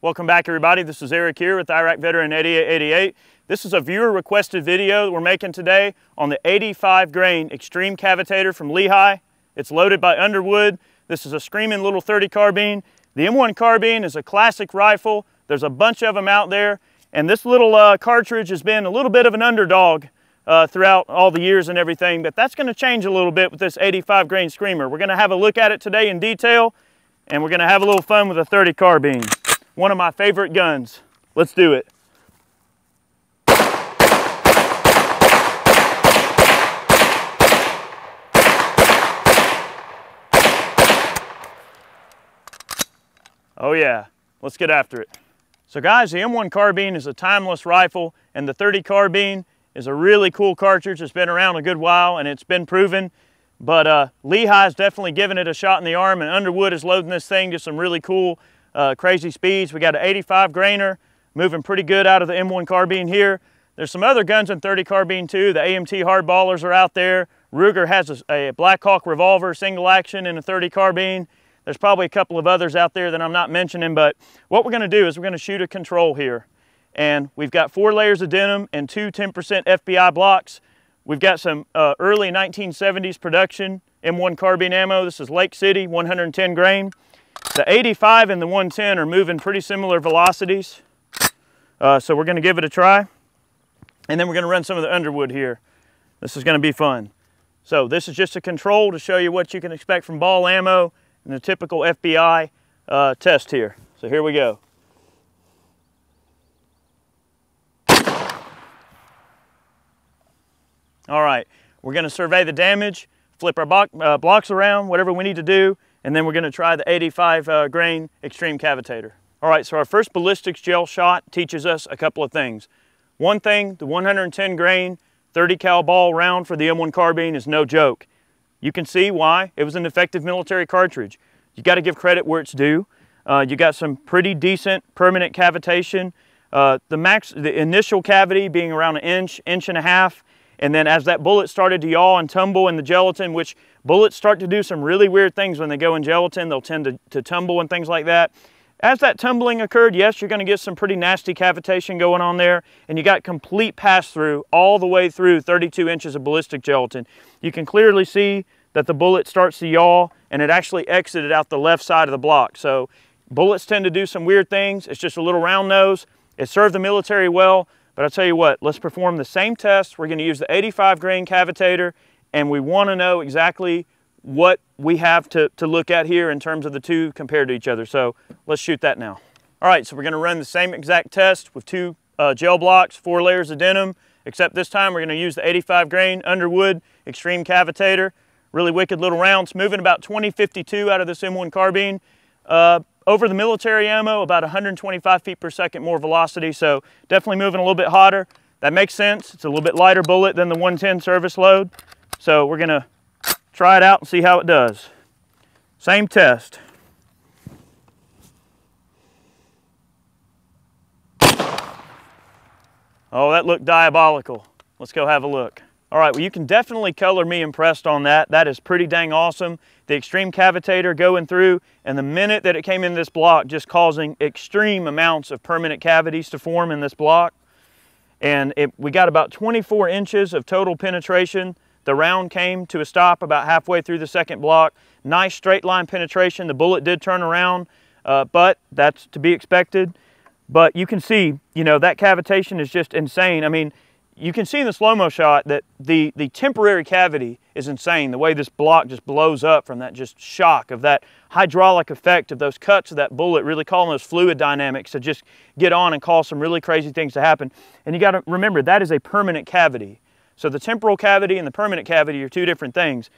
Welcome back everybody. This is Eric here with Iraq Veteran 8888. This is a viewer requested video that we're making today on the 85 grain Extreme Cavitator from Lehigh. It's loaded by Underwood. This is a screaming little 30 carbine. The M1 carbine is a classic rifle. There's a bunch of them out there. And this little uh, cartridge has been a little bit of an underdog uh, throughout all the years and everything, but that's gonna change a little bit with this 85 grain Screamer. We're gonna have a look at it today in detail, and we're gonna have a little fun with a 30 carbine. One of my favorite guns. Let's do it. Oh yeah, let's get after it. So guys, the M1 carbine is a timeless rifle and the 30 carbine is a really cool cartridge. It's been around a good while and it's been proven. But uh, Lehigh's definitely giving it a shot in the arm and Underwood is loading this thing to some really cool, uh, crazy speeds. We got an 85 grainer moving pretty good out of the M1 carbine here. There's some other guns in 30 carbine too. The AMT hardballers are out there. Ruger has a, a Blackhawk revolver single action in a 30 carbine. There's probably a couple of others out there that I'm not mentioning, but what we're gonna do is we're gonna shoot a control here. And we've got four layers of denim and two 10% FBI blocks. We've got some uh, early 1970s production M1 carbine ammo. This is Lake City, 110 grain. The 85 and the 110 are moving pretty similar velocities. Uh, so we're gonna give it a try. And then we're gonna run some of the Underwood here. This is gonna be fun. So this is just a control to show you what you can expect from ball ammo and the typical FBI uh, test here. So here we go. All right, we're gonna survey the damage, flip our uh, blocks around, whatever we need to do, and then we're gonna try the 85 uh, grain Extreme Cavitator. All right, so our first ballistics gel shot teaches us a couple of things. One thing, the 110 grain 30 cal ball round for the M1 carbine is no joke. You can see why. It was an effective military cartridge. You got to give credit where it's due. Uh, you got some pretty decent permanent cavitation. Uh, the max, the initial cavity being around an inch, inch and a half, and then as that bullet started to yaw and tumble in the gelatin, which bullets start to do some really weird things when they go in gelatin, they'll tend to, to tumble and things like that. As that tumbling occurred, yes, you're going to get some pretty nasty cavitation going on there, and you got complete pass-through all the way through 32 inches of ballistic gelatin. You can clearly see that the bullet starts to yaw, and it actually exited out the left side of the block. So bullets tend to do some weird things. It's just a little round nose. It served the military well, but I'll tell you what, let's perform the same test. We're going to use the 85 grain cavitator, and we want to know exactly what we have to, to look at here in terms of the two compared to each other. So let's shoot that now. All right, so we're gonna run the same exact test with two uh, gel blocks, four layers of denim, except this time we're gonna use the 85 grain Underwood Extreme Cavitator. Really wicked little rounds, moving about 2052 out of this M1 carbine. Uh, over the military ammo, about 125 feet per second more velocity, so definitely moving a little bit hotter. That makes sense. It's a little bit lighter bullet than the 110 service load. So we're gonna try it out and see how it does. Same test. Oh, that looked diabolical. Let's go have a look. All right, well, you can definitely color me impressed on that. That is pretty dang awesome. The extreme cavitator going through, and the minute that it came in this block, just causing extreme amounts of permanent cavities to form in this block. And it, we got about 24 inches of total penetration the round came to a stop about halfway through the second block. Nice straight line penetration. The bullet did turn around, uh, but that's to be expected. But you can see, you know, that cavitation is just insane. I mean, you can see in the slow-mo shot that the, the temporary cavity is insane. The way this block just blows up from that just shock of that hydraulic effect of those cuts of that bullet really calling those fluid dynamics to just get on and cause some really crazy things to happen. And you got to remember, that is a permanent cavity. So the temporal cavity and the permanent cavity are two different things.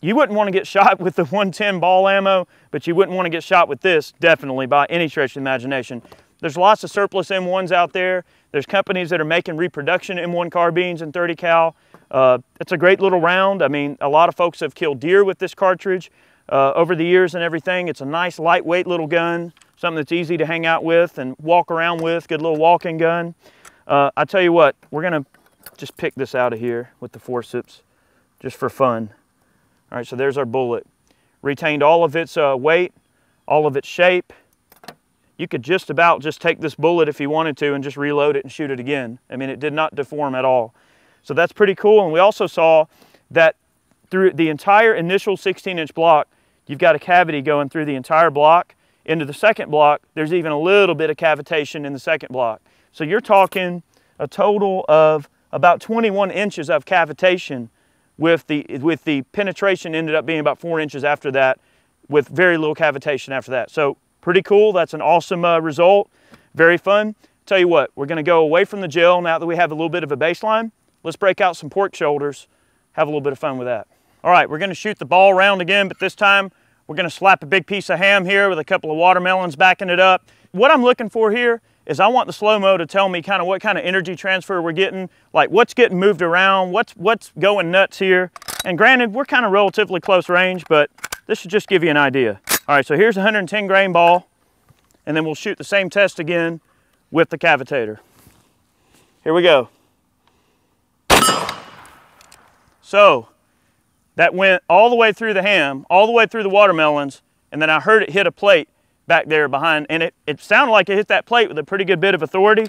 You wouldn't want to get shot with the 110 ball ammo, but you wouldn't want to get shot with this, definitely, by any stretch of imagination. There's lots of surplus M1s out there. There's companies that are making reproduction M1 carbines in 30 cal. Uh, it's a great little round. I mean, a lot of folks have killed deer with this cartridge uh, over the years and everything. It's a nice lightweight little gun, something that's easy to hang out with and walk around with, good little walking gun. Uh, I tell you what, we're gonna just pick this out of here with the forceps just for fun. All right, so there's our bullet. Retained all of its uh, weight, all of its shape. you could just about just take this bullet if you wanted to and just reload it and shoot it again. I mean, it did not deform at all. So that's pretty cool. And we also saw that through the entire initial 16 inch block, you've got a cavity going through the entire block. Into the second block, there's even a little bit of cavitation in the second block. So you're talking a total of about 21 inches of cavitation with the, with the penetration ended up being about four inches after that with very little cavitation after that. So pretty cool. That's an awesome uh, result. Very fun. Tell you what, we're gonna go away from the gel now that we have a little bit of a baseline. Let's break out some pork shoulders, have a little bit of fun with that. All right, we're gonna shoot the ball around again, but this time we're gonna slap a big piece of ham here with a couple of watermelons backing it up. What I'm looking for here is I want the slow-mo to tell me kind of what kind of energy transfer we're getting, like what's getting moved around, what's, what's going nuts here. And granted, we're kind of relatively close range, but this should just give you an idea. All right, so here's a 110 grain ball, and then we'll shoot the same test again with the cavitator. Here we go. So that went all the way through the ham, all the way through the watermelons, and then I heard it hit a plate back there behind, and it, it sounded like it hit that plate with a pretty good bit of authority.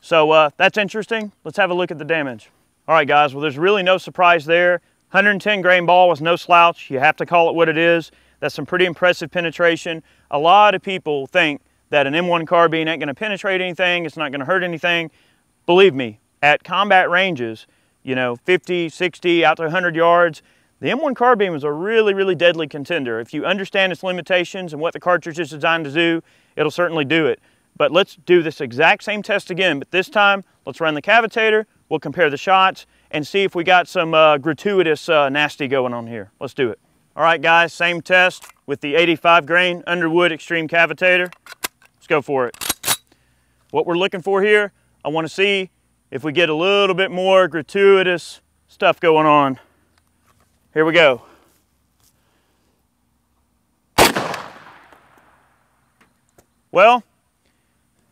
So uh, that's interesting. Let's have a look at the damage. All right, guys, well, there's really no surprise there. 110 grain ball was no slouch. You have to call it what it is. That's some pretty impressive penetration. A lot of people think that an M1 carbine ain't gonna penetrate anything, it's not gonna hurt anything. Believe me, at combat ranges, you know, 50, 60, out to 100 yards. The M1 carbine is a really, really deadly contender. If you understand its limitations and what the cartridge is designed to do, it'll certainly do it. But let's do this exact same test again, but this time, let's run the cavitator, we'll compare the shots, and see if we got some uh, gratuitous uh, nasty going on here. Let's do it. All right, guys, same test with the 85 grain Underwood Extreme Cavitator. Let's go for it. What we're looking for here, I wanna see if we get a little bit more gratuitous stuff going on. Here we go. Well,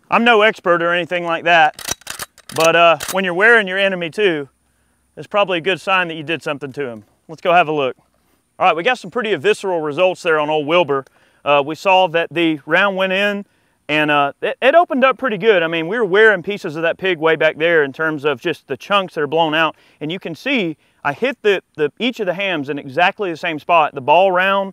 I'm no expert or anything like that, but uh, when you're wearing your enemy too, it's probably a good sign that you did something to him. Let's go have a look. All right, we got some pretty visceral results there on old Wilbur. Uh, we saw that the round went in and uh, it, it, opened up pretty good. I mean, we were wearing pieces of that pig way back there in terms of just the chunks that are blown out. And you can see I hit the, the each of the hams in exactly the same spot. The ball round,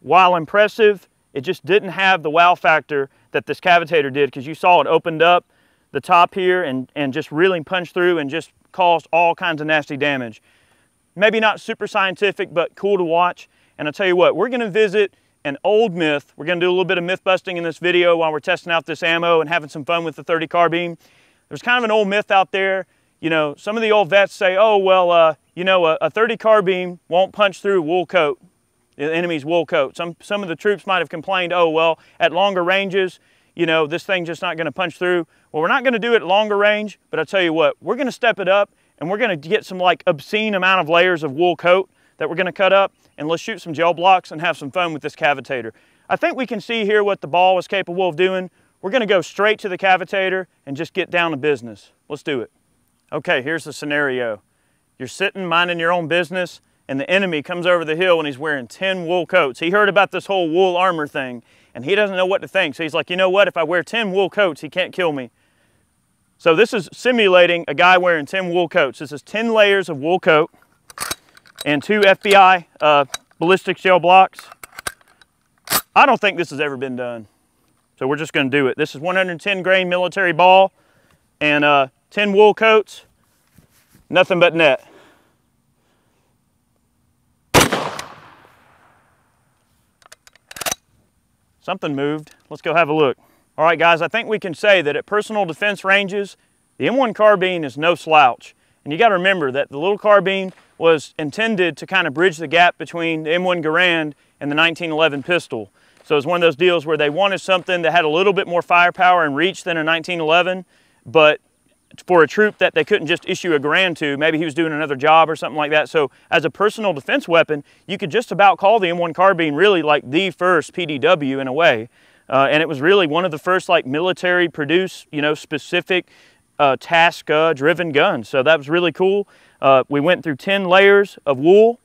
while impressive, it just didn't have the wow factor that this cavitator did because you saw it opened up the top here and, and just really punched through and just caused all kinds of nasty damage. Maybe not super scientific, but cool to watch. And I'll tell you what, we're gonna visit an old myth. We're gonna do a little bit of myth busting in this video while we're testing out this ammo and having some fun with the 30 carbine. There's kind of an old myth out there. You know, some of the old vets say, oh, well, uh, you know, a, a 30 carbine won't punch through wool coat, the enemy's wool coat. Some, some of the troops might have complained, oh, well, at longer ranges, you know, this thing's just not gonna punch through. Well, we're not gonna do it longer range, but I'll tell you what, we're gonna step it up and we're gonna get some like obscene amount of layers of wool coat that we're gonna cut up and let's shoot some gel blocks and have some fun with this cavitator. I think we can see here what the ball was capable of doing. We're gonna go straight to the cavitator and just get down to business. Let's do it. Okay, here's the scenario. You're sitting minding your own business and the enemy comes over the hill and he's wearing 10 wool coats. He heard about this whole wool armor thing and he doesn't know what to think. So he's like, you know what, if I wear 10 wool coats, he can't kill me. So this is simulating a guy wearing 10 wool coats. This is 10 layers of wool coat and two FBI uh, ballistic gel blocks. I don't think this has ever been done. So we're just gonna do it. This is 110 grain military ball and uh, 10 wool coats, nothing but net. Something moved. Let's go have a look. All right, guys, I think we can say that at personal defense ranges, the M1 carbine is no slouch. And you got to remember that the little carbine was intended to kind of bridge the gap between the M1 Garand and the 1911 pistol. So it's one of those deals where they wanted something that had a little bit more firepower and reach than a 1911, but for a troop that they couldn't just issue a Garand to, maybe he was doing another job or something like that. So as a personal defense weapon, you could just about call the M1 carbine really like the first PDW in a way. Uh, and it was really one of the first like military produced, you know, specific uh, task uh, driven guns. So that was really cool. Uh, we went through 10 layers of wool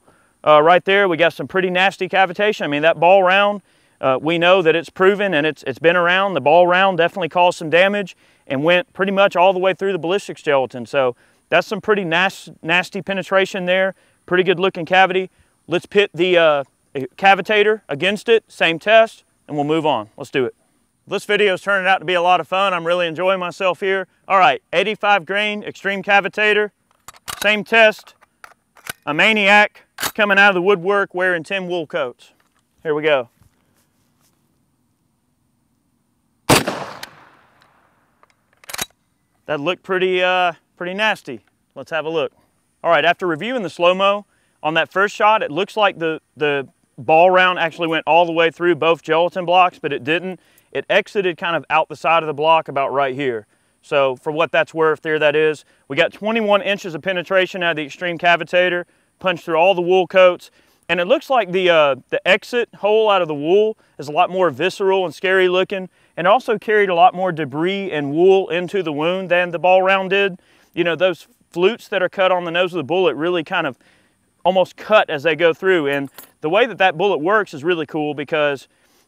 uh, right there. We got some pretty nasty cavitation. I mean, that ball round, uh, we know that it's proven and it's, it's been around. The ball round definitely caused some damage and went pretty much all the way through the ballistics gelatin. So that's some pretty nas nasty penetration there. Pretty good looking cavity. Let's pit the uh, cavitator against it, same test, and we'll move on. Let's do it. This video is turning out to be a lot of fun. I'm really enjoying myself here. All right, 85 grain extreme cavitator, same test, a maniac coming out of the woodwork wearing 10 wool coats. Here we go. That looked pretty, uh, pretty nasty. Let's have a look. All right, after reviewing the slow-mo, on that first shot, it looks like the, the ball round actually went all the way through both gelatin blocks, but it didn't. It exited kind of out the side of the block about right here. So for what that's worth, there that is. We got 21 inches of penetration out of the extreme cavitator, punched through all the wool coats, and it looks like the, uh, the exit hole out of the wool is a lot more visceral and scary looking, and also carried a lot more debris and wool into the wound than the ball round did. You know, those flutes that are cut on the nose of the bullet really kind of almost cut as they go through. And the way that that bullet works is really cool because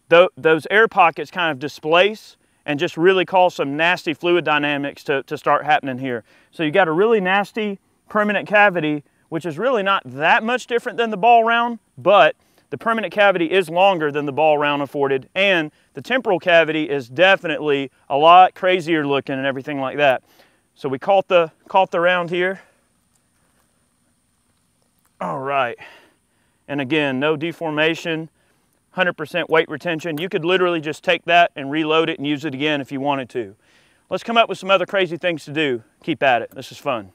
th those air pockets kind of displace and just really cause some nasty fluid dynamics to, to start happening here. So you got a really nasty permanent cavity, which is really not that much different than the ball round, but the permanent cavity is longer than the ball round afforded, and the temporal cavity is definitely a lot crazier looking and everything like that. So we caught the, caught the round here. All right. And again, no deformation, 100% weight retention. You could literally just take that and reload it and use it again if you wanted to. Let's come up with some other crazy things to do. Keep at it. This is fun.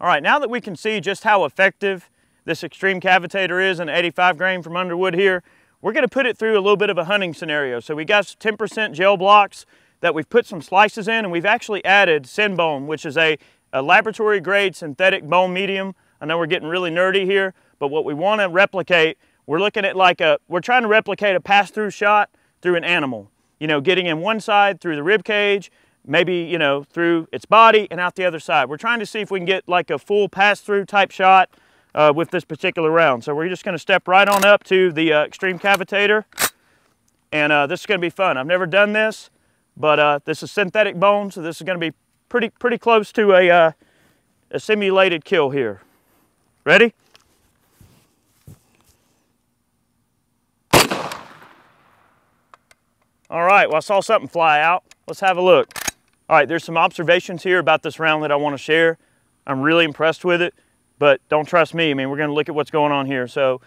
All right, now that we can see just how effective this extreme cavitator is an 85 grain from Underwood here, we're gonna put it through a little bit of a hunting scenario. So we got 10% gel blocks that we've put some slices in and we've actually added Synbone, which is a, a laboratory grade synthetic bone medium I know we're getting really nerdy here, but what we want to replicate, we're looking at like a, we're trying to replicate a pass-through shot through an animal. You know, getting in one side through the rib cage, maybe, you know, through its body and out the other side. We're trying to see if we can get like a full pass-through type shot uh, with this particular round. So we're just going to step right on up to the uh, extreme cavitator. And uh, this is going to be fun. I've never done this, but uh, this is synthetic bone, so this is going to be pretty, pretty close to a, uh, a simulated kill here. Ready? All right, well, I saw something fly out. Let's have a look. All right, there's some observations here about this round that I want to share. I'm really impressed with it, but don't trust me. I mean, we're going to look at what's going on here. So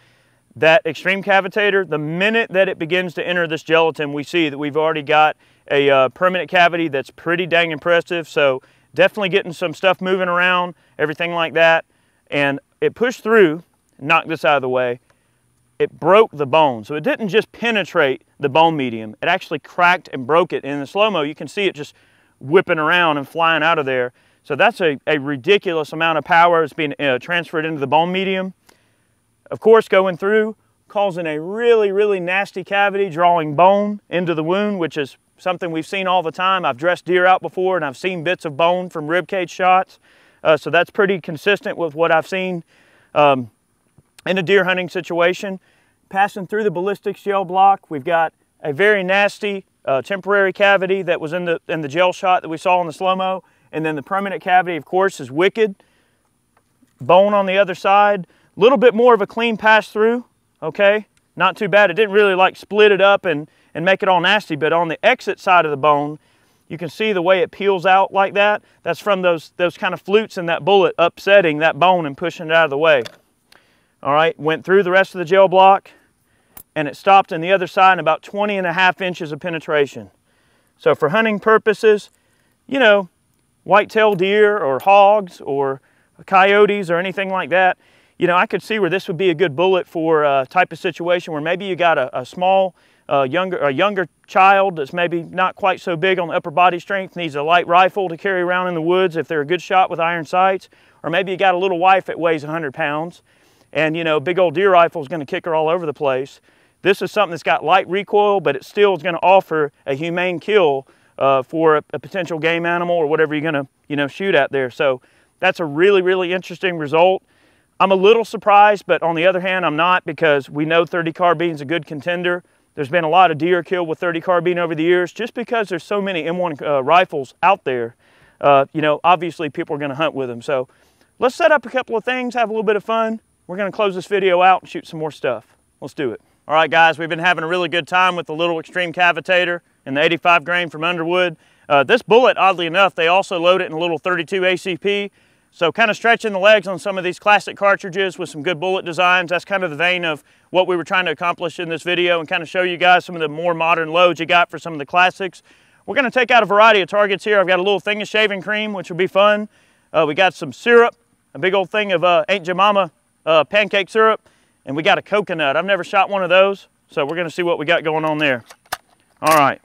that extreme cavitator, the minute that it begins to enter this gelatin, we see that we've already got a uh, permanent cavity that's pretty dang impressive. So definitely getting some stuff moving around, everything like that. And it pushed through, knocked this out of the way, it broke the bone. So it didn't just penetrate the bone medium, it actually cracked and broke it. In the slow-mo, you can see it just whipping around and flying out of there. So that's a, a ridiculous amount of power that's being uh, transferred into the bone medium. Of course, going through, causing a really, really nasty cavity, drawing bone into the wound, which is something we've seen all the time. I've dressed deer out before and I've seen bits of bone from ribcage shots. Uh, so that's pretty consistent with what I've seen um, in a deer hunting situation. Passing through the ballistics gel block, we've got a very nasty uh, temporary cavity that was in the, in the gel shot that we saw in the slow-mo. And then the permanent cavity, of course, is wicked. Bone on the other side. A little bit more of a clean pass through, okay? Not too bad. It didn't really like split it up and, and make it all nasty, but on the exit side of the bone, you can see the way it peels out like that. That's from those, those kind of flutes in that bullet upsetting that bone and pushing it out of the way. All right, went through the rest of the gel block and it stopped on the other side in about 20 and a half inches of penetration. So for hunting purposes, you know, white-tailed deer or hogs or coyotes or anything like that, you know, I could see where this would be a good bullet for a type of situation where maybe you got a, a small a younger, a younger child that's maybe not quite so big on the upper body strength needs a light rifle to carry around in the woods if they're a good shot with iron sights. Or maybe you got a little wife that weighs 100 pounds and you know, big old deer rifle is going to kick her all over the place. This is something that's got light recoil, but it still is going to offer a humane kill uh, for a, a, potential game animal or whatever you're going to you know, shoot at there. So that's a really, really interesting result. I'm a little surprised, but on the other hand, I'm not because we know 30 carbine is a good contender There's been a lot of deer killed with 30 carbine over the years just because there's so many M1 uh, rifles out there. Uh, you know, obviously people are going to hunt with them. So let's set up a couple of things, have a little bit of fun. We're going to close this video out and shoot some more stuff. Let's do it. All right, guys, we've been having a really good time with the little Extreme Cavitator and the 85 grain from Underwood. Uh, this bullet, oddly enough, they also load it in a little 32 ACP. So kind of stretching the legs on some of these classic cartridges with some good bullet designs. That's kind of the vein of what we were trying to accomplish in this video and kind of show you guys some of the more modern loads you got for some of the classics. We're gonna take out a variety of targets here. I've got a little thing of shaving cream, which will be fun. Uh, we got some syrup, a big old thing of uh, Aunt Jemima uh, pancake syrup, and we got a coconut. I've never shot one of those, so we're gonna see what we got going on there. All right,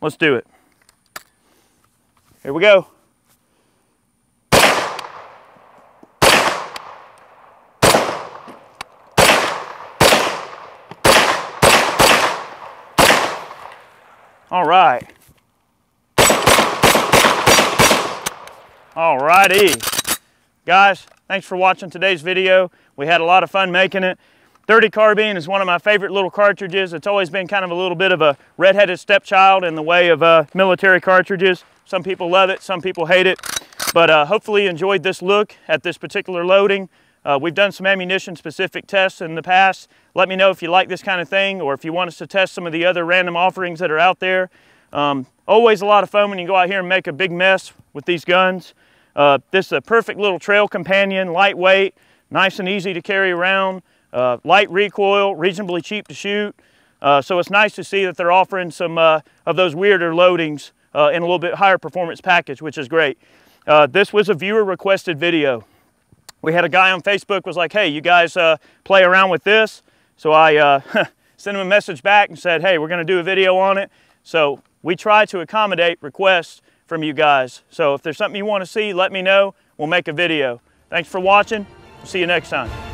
let's do it. Here we go. All right. All righty. Guys, thanks for watching today's video. We had a lot of fun making it. 30 carbine is one of my favorite little cartridges. It's always been kind of a little bit of a redheaded stepchild in the way of uh, military cartridges. Some people love it, some people hate it. But uh, hopefully you enjoyed this look at this particular loading. Uh, we've done some ammunition specific tests in the past. Let me know if you like this kind of thing or if you want us to test some of the other random offerings that are out there. Um, always a lot of fun when you go out here and make a big mess with these guns. Uh, this is a perfect little trail companion, lightweight, nice and easy to carry around, uh, light recoil, reasonably cheap to shoot. Uh, so it's nice to see that they're offering some uh, of those weirder loadings uh, in a little bit higher performance package, which is great. Uh, this was a viewer requested video we had a guy on Facebook was like, hey, you guys play around with this? So I sent him a message back and said, hey, we're gonna do a video on it. So we try to accommodate requests from you guys. So if there's something you wanna see, let me know. We'll make a video. Thanks for watching. See you next time.